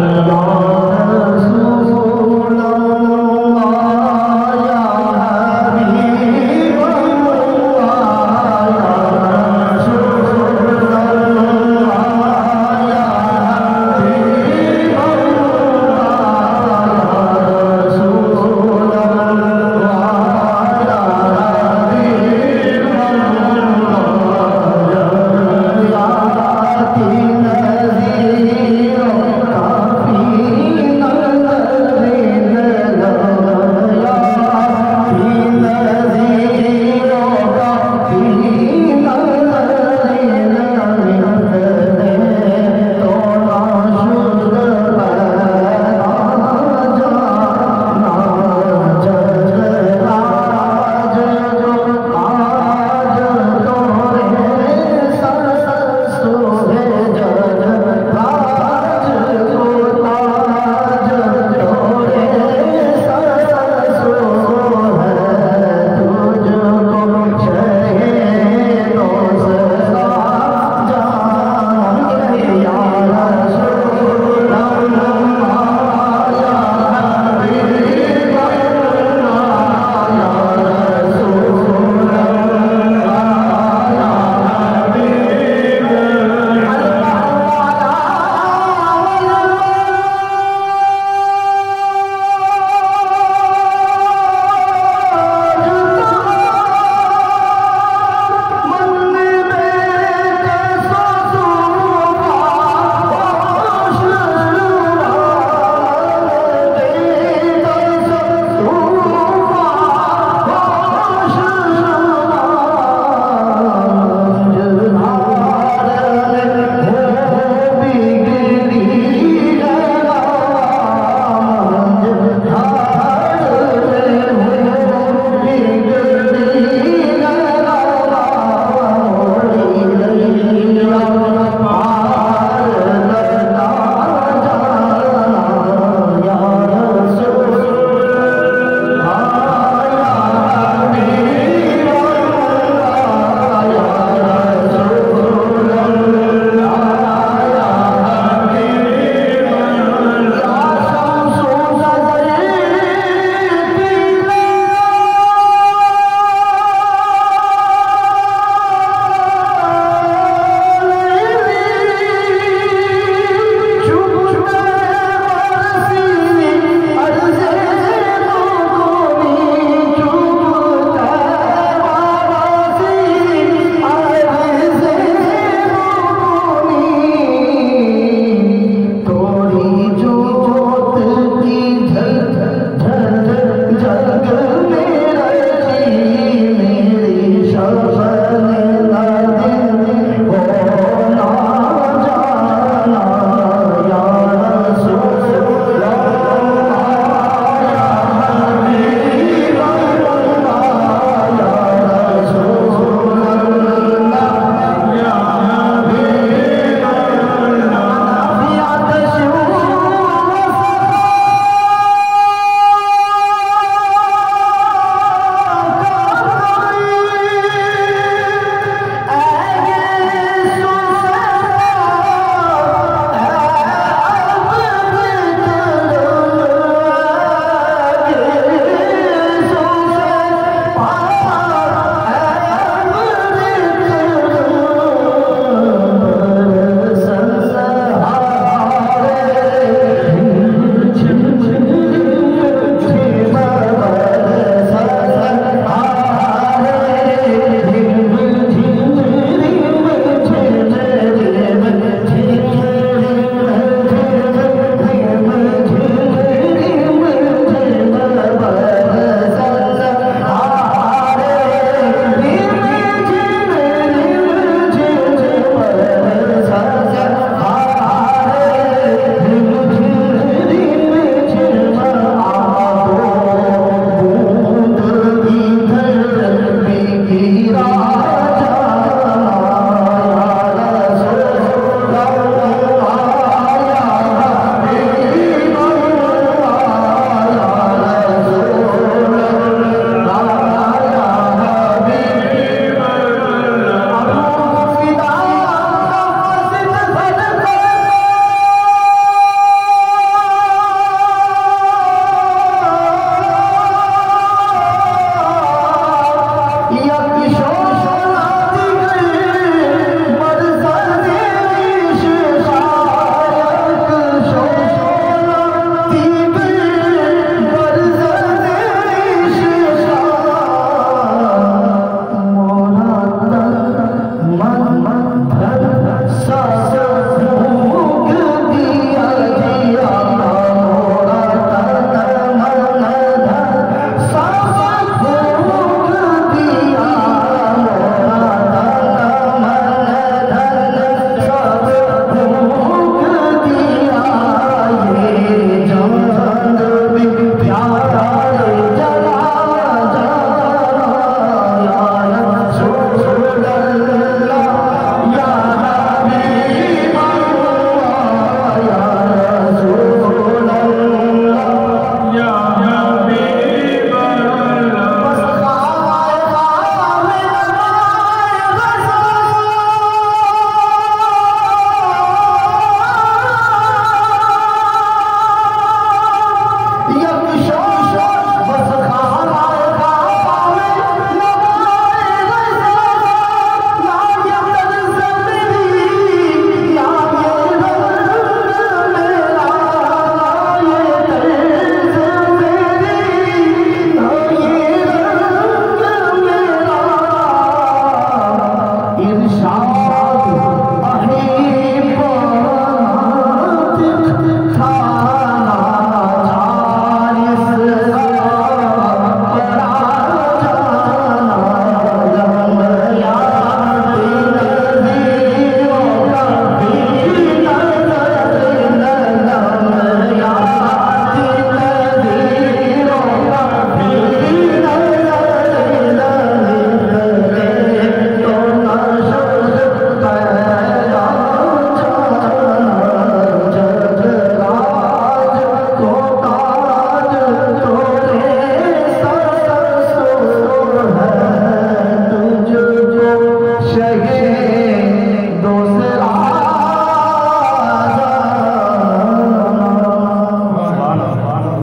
Allah